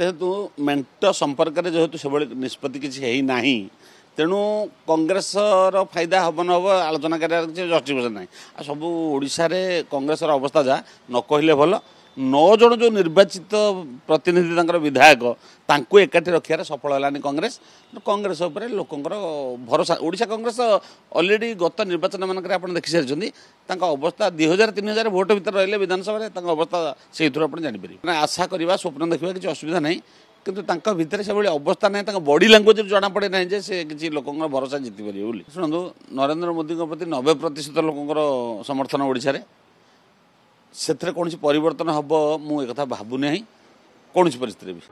ଯେହେତୁ ମେଣ୍ଟ ସମ୍ପର୍କରେ ଯେହେତୁ ସେଭଳି ନିଷ୍ପତ୍ତି କିଛି ହେଇନାହିଁ ତେଣୁ କଂଗ୍ରେସର ଫାଇଦା ହେବ ନ ହେବ ଆଲୋଚନା କରିବାର କିଛି ଜଷ୍ଟିଫିକେସନ୍ ନାହିଁ। ଆଉ ସବୁ ଓଡ଼ିଶାରେ କଂଗ୍ରେସର ଅବସ୍ଥା ଯାହା ନ କହିଲେ ଭଲ। ନଅ ଜଣ ଯେଉଁ ନିର୍ବାଚିତ ପ୍ରତିନିଧି ତାଙ୍କର ବିଧାୟକ ତାଙ୍କୁ ଏକାଠି ରଖିବାରେ ସଫଳ ହେଲାନି କଂଗ୍ରେସ। କଂଗ୍ରେସ ଉପରେ ଲୋକଙ୍କର ଭରସା। ଓଡ଼ିଶା କଂଗ୍ରେସ ଅଲରେଡ଼ି ଗତ ନିର୍ବାଚନମାନଙ୍କରେ ଆପଣ ଦେଖିସାରିଛନ୍ତି ତାଙ୍କ ଅବସ୍ଥା ଦୁଇ ହଜାର ତିନି ହଜାର ଭୋଟ ଭିତରେ ରହିଲେ ବିଧାନସଭାରେ ତାଙ୍କ ଅବସ୍ଥା ସେଇଥିରୁ ଆପଣ ଜାଣିପାରିବେ। ମାନେ ଆଶା କରିବା ସ୍ୱପ୍ନ ଦେଖିବା କିଛି ଅସୁବିଧା ନାହିଁ। କିନ୍ତୁ ତାଙ୍କ ଭିତରେ ସେଭଳି ଅବସ୍ଥା ନାହିଁ ତାଙ୍କ ବଡି ଲାଙ୍ଗୁଏଜରୁ ଜଣାପଡ଼େ ନାହିଁ ଯେ ସେ କିଛି ଲୋକଙ୍କର ଭରସା ଜିତିପାରିବେ ବୋଲି। ଶୁଣନ୍ତୁ ନରେନ୍ଦ୍ର ମୋଦିଙ୍କ ପ୍ରତି ନବେ ପ୍ରତିଶତ ଲୋକଙ୍କର ସମର୍ଥନ ଓଡ଼ିଶାରେ। ସେଥିରେ କୌଣସି ପରିବର୍ତ୍ତନ ହେବ ମୁଁ ଏକଥା ଭାବୁନାହିଁ। କୌଣସି ପରିସ୍ଥିତିରେ ବି।